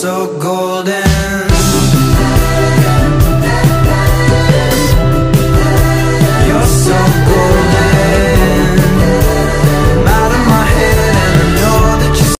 so golden.